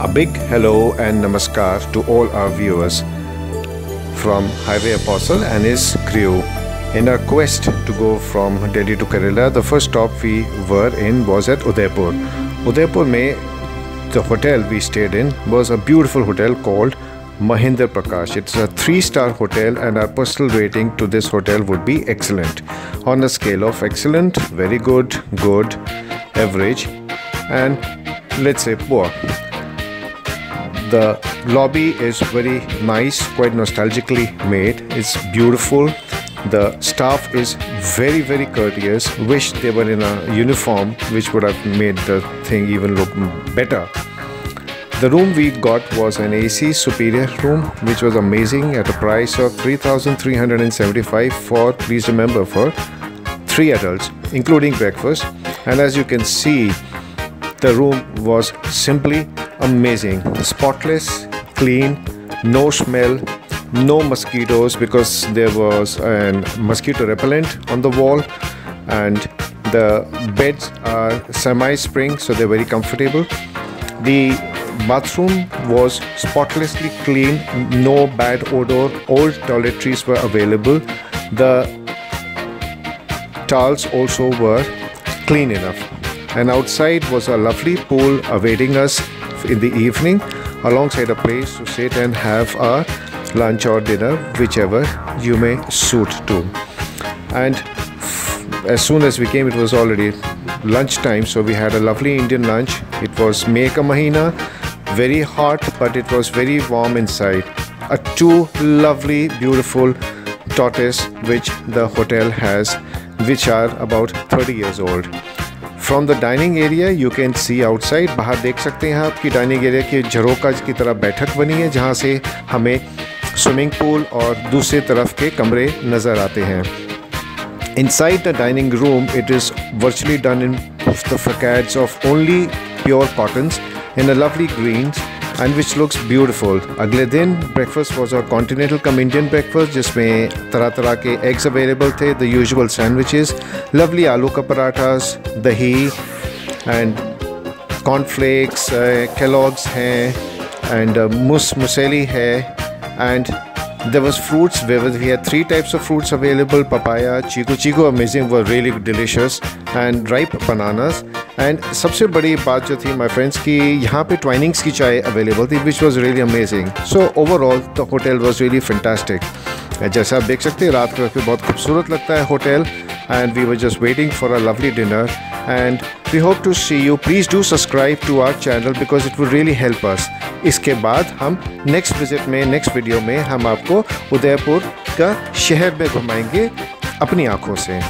A big hello and namaskar to all our viewers from Highway Apostle and his crew. In our quest to go from Delhi to Kerala, the first stop we were in was at Udaipur. Udaipur mein the hotel we stayed in was a beautiful hotel called Mahendra Prakash. It's a three-star hotel and our personal rating to this hotel would be excellent. On a scale of excellent, very good, good, average and let's say poor. The lobby is very nice, quite nostalgically made. It's beautiful. The staff is very, very courteous. Wish they were in a uniform, which would have made the thing even look better. The room we got was an AC superior room, which was amazing at a price of 3,375 for, please remember, for three adults, including breakfast. And as you can see, the room was simply amazing. Spotless clean no smell no mosquitoes because there was a mosquito repellent on the wall and the beds are semi spring so they're very comfortable. The bathroom was spotlessly clean no bad odor. All toiletries were available. The towels also were clean enough and outside was a lovely pool awaiting us in the evening alongside a place to sit and have a lunch or dinner whichever you may suit to. And as soon as we came it was already lunchtime so we had a lovely indian lunch. It was May ka mahina very hot but it was very warm inside. A two lovely beautiful tortoise which the hotel has which are about 30 years old from the dining area you can see outside बाहर देख सकते हैं आपकी dining area के झरोका की तरह बैठक बनी है जहाँ से हमें स्विमिंग पूल और दूसरी तरफ़ के कमरे नज़र आते हैं। Inside the dining room, it is virtually done in the facades of only pure cottons in a lovely greens and which looks beautiful. अगले दिन breakfast was our continental cum Indian breakfast जिसमें तरह तरह के eggs available थे, the usual sandwiches, lovely आलू का पराठास, दही and cornflakes, uh, Kellogg's हैं and uh, mus muesli है and there was fruits we had three types of fruits available papaya chiku chiku amazing were really delicious and ripe bananas and सबसे बड़ी बात जो थी माई फ्रेंड्स की यहाँ पे ट्वाइनिंग्स की चाय अवेलेबल थी which was really amazing so overall the hotel was really fantastic जैसा आप देख सकते हैं, रात को बहुत खूबसूरत लगता है hotel and we were just waiting for a lovely dinner and we hope to see you please do subscribe to our channel because it will really help us इसके बाद हम नेक्स्ट विज़िट में नेक्स्ट वीडियो में हम आपको उदयपुर का शहर में घुमाएँगे अपनी आँखों से।